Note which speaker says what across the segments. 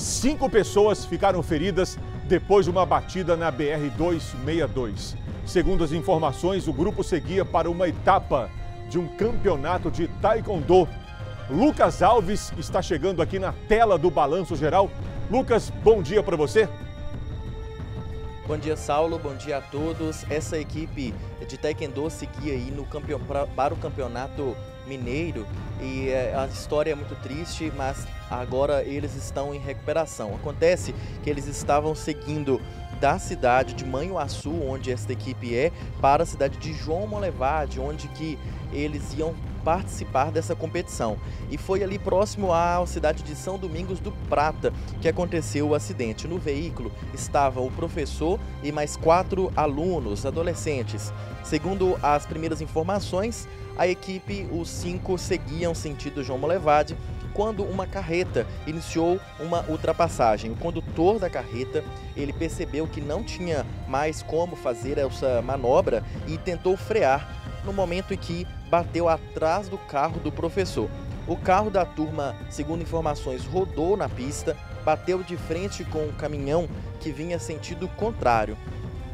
Speaker 1: Cinco pessoas ficaram feridas depois de uma batida na BR-262. Segundo as informações, o grupo seguia para uma etapa de um campeonato de taekwondo. Lucas Alves está chegando aqui na tela do Balanço Geral. Lucas, bom dia para você.
Speaker 2: Bom dia, Saulo. Bom dia a todos. Essa equipe de Taekwondo seguia aí no campeon... para o campeonato mineiro e é, a história é muito triste, mas agora eles estão em recuperação. Acontece que eles estavam seguindo da cidade de Manhuaçu, onde esta equipe é, para a cidade de João Molevade, onde que eles iam participar dessa competição. E foi ali próximo à cidade de São Domingos do Prata que aconteceu o acidente. No veículo estava o professor e mais quatro alunos, adolescentes. Segundo as primeiras informações, a equipe, os cinco, seguiam sentido João Molevade quando uma carreta iniciou uma ultrapassagem. O condutor da carreta, ele percebeu que não tinha mais como fazer essa manobra e tentou frear no momento em que bateu atrás do carro do professor. O carro da turma, segundo informações, rodou na pista, bateu de frente com um caminhão que vinha sentido contrário.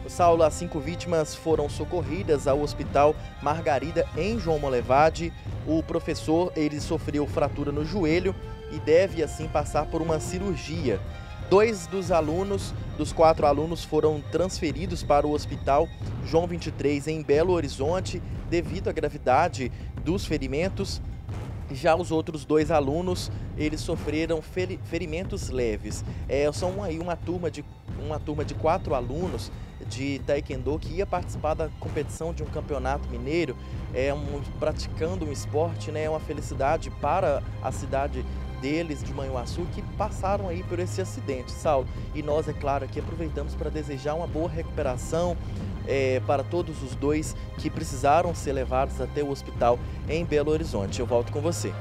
Speaker 2: Saulo, as cinco vítimas foram socorridas ao hospital Margarida em João Molevade. O professor ele sofreu fratura no joelho e deve assim passar por uma cirurgia. Dois dos alunos, dos quatro alunos, foram transferidos para o hospital João 23 em Belo Horizonte devido à gravidade dos ferimentos. Já os outros dois alunos, eles sofreram ferimentos leves. É, são aí uma turma de uma turma de quatro alunos de taekwondo que ia participar da competição de um campeonato mineiro, é um, praticando um esporte, né, é uma felicidade para a cidade deles de Manhuaçu que passaram aí por esse acidente, Saulo. E nós, é claro, aqui aproveitamos para desejar uma boa recuperação é, para todos os dois que precisaram ser levados até o hospital em Belo Horizonte. Eu volto com você.